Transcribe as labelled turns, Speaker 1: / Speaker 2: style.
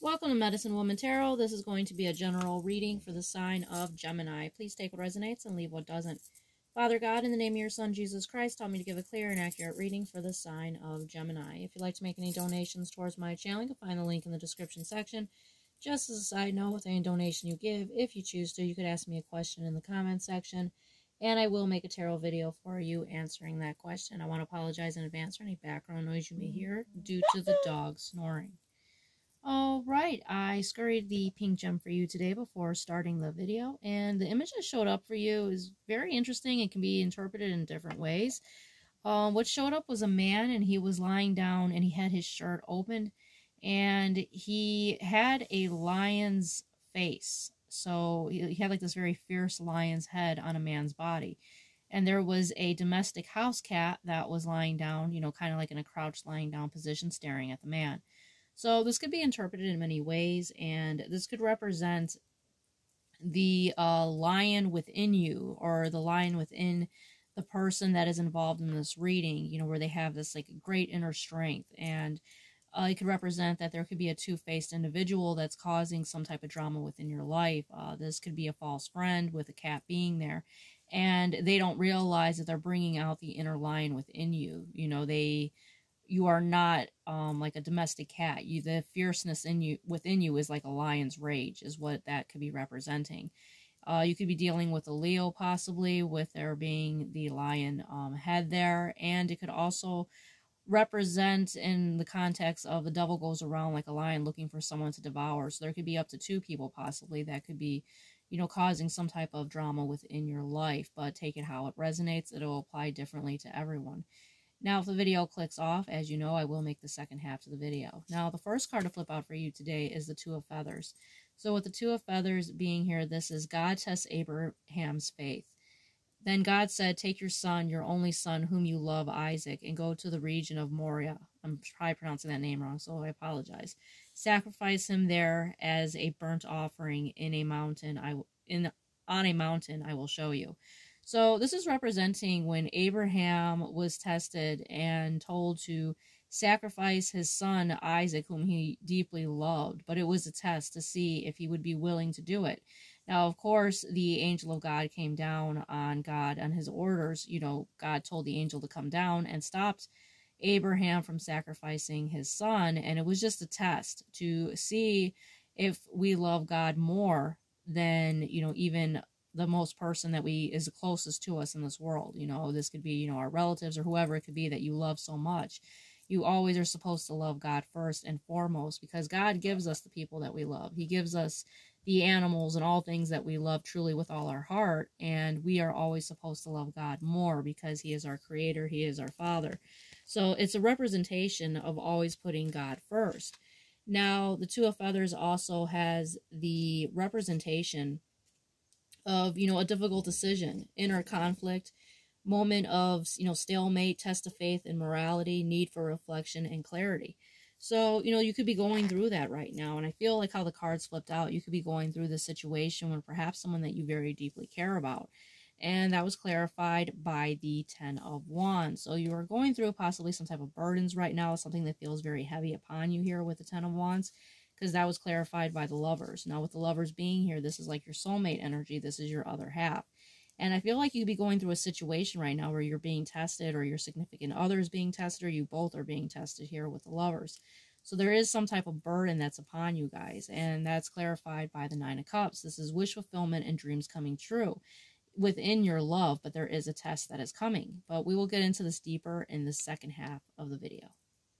Speaker 1: Welcome to Medicine Woman Tarot. This is going to be a general reading for the sign of Gemini. Please take what resonates and leave what doesn't. Father God, in the name of your Son, Jesus Christ, tell me to give a clear and accurate reading for the sign of Gemini. If you'd like to make any donations towards my channel, you can find the link in the description section. Just as a side note, with any donation you give, if you choose to, you could ask me a question in the comment section, and I will make a tarot video for you answering that question. I want to apologize in advance for any background noise you may hear due to the dog snoring. All right, I scurried the pink gem for you today before starting the video, and the image that showed up for you is very interesting and can be interpreted in different ways. Um, what showed up was a man, and he was lying down, and he had his shirt open, and he had a lion's face. So he had like this very fierce lion's head on a man's body. And there was a domestic house cat that was lying down, you know, kind of like in a crouched lying down position, staring at the man. So this could be interpreted in many ways, and this could represent the uh, lion within you or the lion within the person that is involved in this reading, you know, where they have this like great inner strength. And uh, it could represent that there could be a two-faced individual that's causing some type of drama within your life. Uh, this could be a false friend with a cat being there. And they don't realize that they're bringing out the inner lion within you. You know, they you are not um, like a domestic cat. You the fierceness in you within you is like a lion's rage, is what that could be representing. Uh, you could be dealing with a Leo possibly, with there being the lion um, head there, and it could also represent in the context of the devil goes around like a lion looking for someone to devour. So there could be up to two people possibly that could be, you know, causing some type of drama within your life. But take it how it resonates; it'll apply differently to everyone. Now, if the video clicks off, as you know, I will make the second half to the video. Now, the first card to flip out for you today is the Two of Feathers. So with the Two of Feathers being here, this is God tests Abraham's faith. Then God said, Take your son, your only son, whom you love, Isaac, and go to the region of Moriah. I'm probably pronouncing that name wrong, so I apologize. Sacrifice him there as a burnt offering in a mountain. I in on a mountain I will show you. So this is representing when Abraham was tested and told to sacrifice his son Isaac, whom he deeply loved. But it was a test to see if he would be willing to do it. Now, of course, the angel of God came down on God on his orders. You know, God told the angel to come down and stopped Abraham from sacrificing his son. And it was just a test to see if we love God more than, you know, even the most person that we is the closest to us in this world. You know, this could be, you know, our relatives or whoever it could be that you love so much. You always are supposed to love God first and foremost because God gives us the people that we love. He gives us the animals and all things that we love truly with all our heart. And we are always supposed to love God more because He is our creator, He is our Father. So it's a representation of always putting God first. Now, the Two of Feathers also has the representation of, you know, a difficult decision, inner conflict, moment of, you know, stalemate, test of faith and morality, need for reflection and clarity. So, you know, you could be going through that right now. And I feel like how the cards flipped out, you could be going through this situation with perhaps someone that you very deeply care about. And that was clarified by the Ten of Wands. So you are going through possibly some type of burdens right now, something that feels very heavy upon you here with the Ten of Wands because that was clarified by the lovers. Now, with the lovers being here, this is like your soulmate energy. This is your other half. And I feel like you'd be going through a situation right now where you're being tested or your significant other is being tested or you both are being tested here with the lovers. So there is some type of burden that's upon you guys. And that's clarified by the Nine of Cups. This is wish fulfillment and dreams coming true within your love, but there is a test that is coming. But we will get into this deeper in the second half of the video.